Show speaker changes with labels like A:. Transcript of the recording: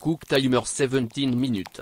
A: Cook timer 17 minutes.